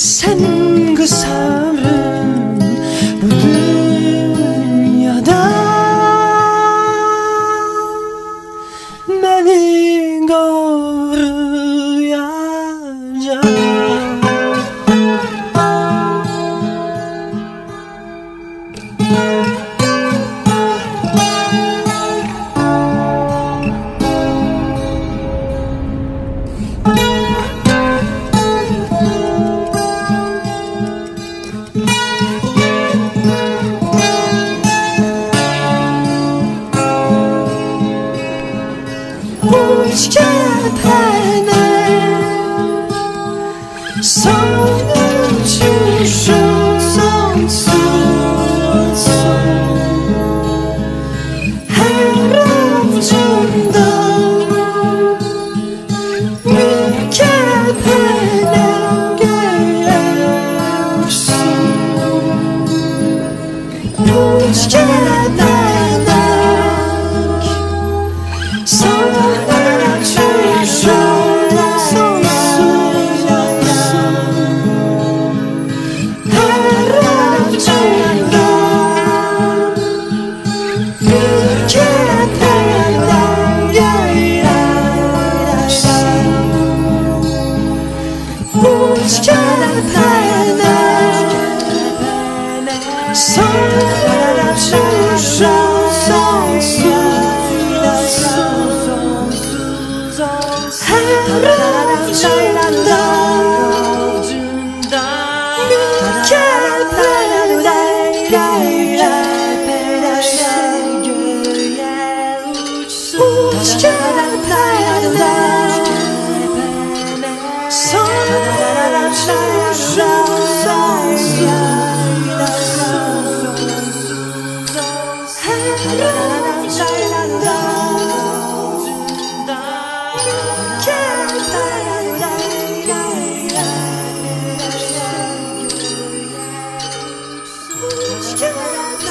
sen 그 사람 boş cephene Sana uçuşum sonsuz. Her avcumda bir kephene görürsün Boş cephene Son Yeah.